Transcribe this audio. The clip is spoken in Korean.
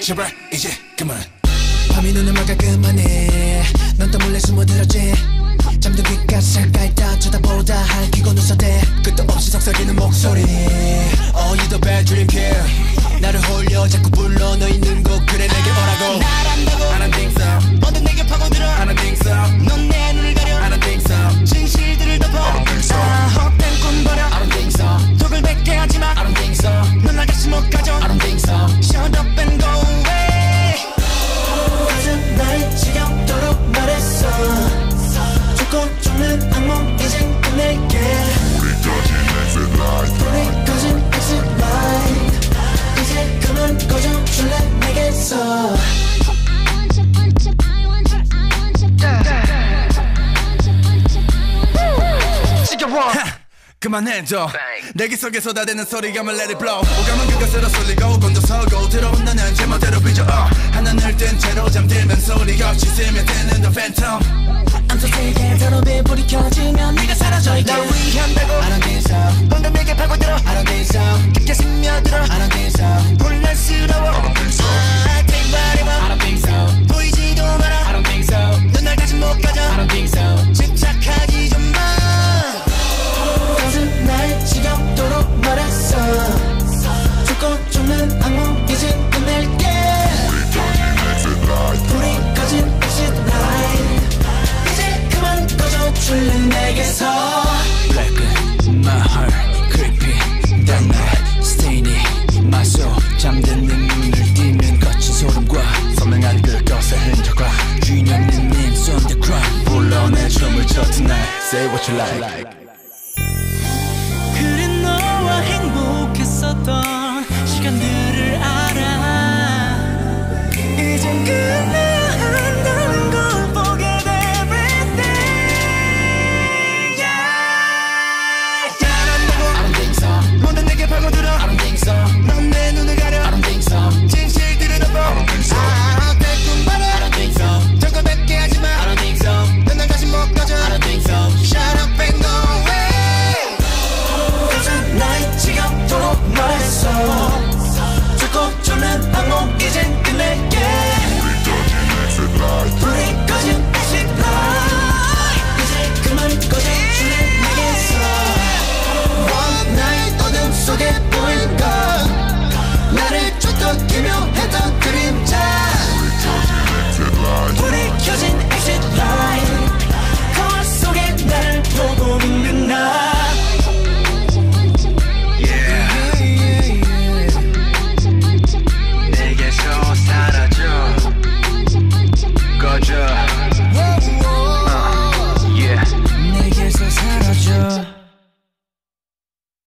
제발 이제 그만 밤이 눈을 막아 그만해 넌또 몰래 숨어들었지 잠든 귓가에 잠깐 있다 쳐다보다 할기고 눈썹대 끝도 없이 속삭이는 목소리 Oh you the bad dream kid 나를 홀려 자꾸 불러 너있 겨워. 그만해줘. 내기 속에 쏟아대는 소리감을 let it blow 오감은 그것으로 쏠리고 곤두서고 들어온 나는 제멋대로 빚어 uh. 하나늘 뜬 채로 잠들면 소리가 없이 스며드는 the phantom what you like